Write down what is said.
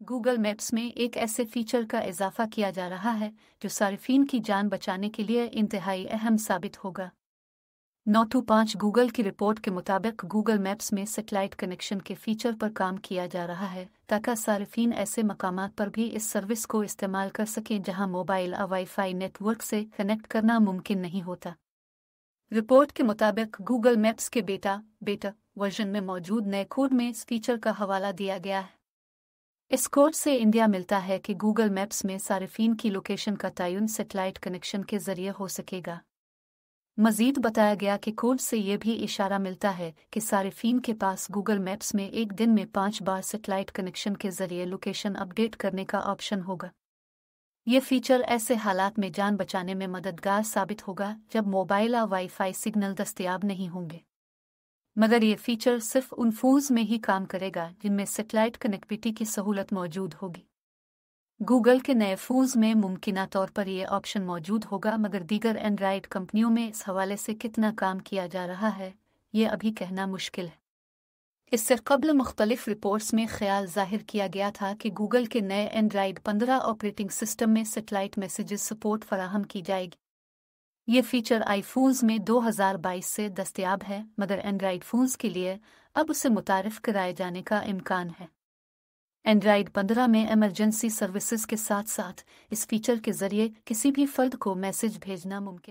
Google maps में एक ऐसे फीचर का इजाफा किया जा रहा है, जो सार्फिन की जान बचाने के लिए इंतहाई अहम साबित होगा। नौ टू पाँच गूगल की रिपोर्ट के मुताबिक गूगल मैप्स में सेटेलाइट कनेक्शन के फीचर पर काम किया जा रहा है, ताकि सार्फिन ऐसे मकाम पर भी इस सर्विस को इस्तेमाल कर सकें जहाँ मोबाइल और वाईफाई नेटवर्क से कनेक्ट करना मुमकिन नहीं होता। रिपोर्ट के मुताबिक गूगल मैप्स के बेटा बेटा वर्जन में मौजूद नए कोड में इस फीचर का हवाला दिया गया है। इस कोड से इंडिया मिलता है कि गूगल मैप्स में सार्फिन की लोकेशन का तयन सेटेलाइट कनेक्शन के ज़रिए हो सकेगा। मजीद बताया गया कि कोड से यह भी इशारा मिलता है कि सार्फिन के पास गूगल मैप्स में एक दिन में पाँच बार सेटेलाइट कनेक्शन के ज़रिए लोकेशन अपडेट करने का ऑप्शन होगा। ये फीचर ऐसे हालात में जान बचाने में मददगार साबित होगा जब मोबाइल और वाईफाई सिग्नल दस्तियाब नहीं होंगे। मगर ये फीचर सिर्फ़ उन फोन्स में ही काम करेगा, जिनमें सेटेलाइट कनेक्टिविटी की सहूलत मौजूद होगी। गूगल के नए फोन्स में मुमकिन तौर पर यह ऑप्शन मौजूद होगा, मगर दीगर एंड्राइड कंपनियों में इस हवाले से कितना काम किया जा रहा है, ये अभी कहना मुश्किल है। इससे कबल मुख्तलिफ़ रिपोर्ट्स में ख्याल ज़ाहिर किया गया था कि गूगल के नए एंड्राइड पंद्रह ऑपरेटिंग सिस्टम में सेटेलाइट मैसेजेस सपोर्ट फराहम की जाएगी। ये फीचर आईफोन्स में 2022 से दस्तयाब है, मगर एंड्राइड फ़ोन्स के लिए अब उसे मुतारफ कराए जाने का इम्कान है। एंड्राइड 15 में इमरजेंसी सर्विसेज़ के साथ साथ इस फीचर के ज़रिए किसी भी फर्द को मैसेज भेजना मुमकिन